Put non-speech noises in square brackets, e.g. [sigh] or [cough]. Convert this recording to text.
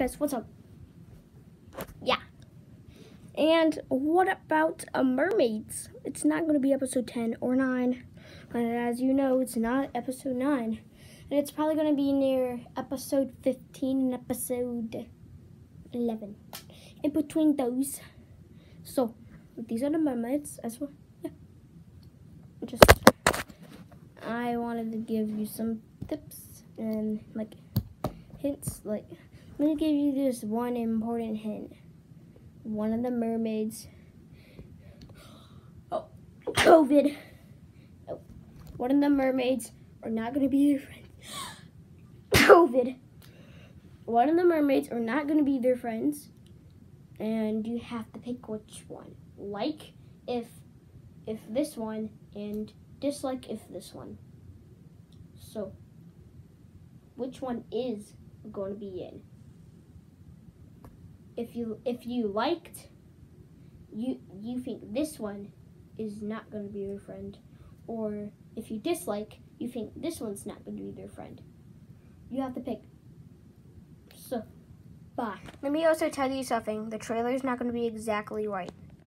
guys, what's up? Yeah. And what about uh, mermaids? It's not going to be episode 10 or 9. And as you know, it's not episode 9. And it's probably going to be near episode 15 and episode 11. In between those. So, these are the mermaids as well. Yeah. Just, I wanted to give you some tips and like hints. Like, let me give you this one important hint. One of the mermaids. [gasps] Oh, COVID. Oh, one of the mermaids are not going to be your friend. [gasps] COVID. One of the mermaids are not going to be their friends. And you have to pick which one. Like if if this one and dislike if this one. So, which one is going to be in? If you if you liked you you think this one is not going to be your friend or if you dislike you think this one's not going to be your friend. You have to pick. So, bye. Let me also tell you something. The trailer is not going to be exactly right.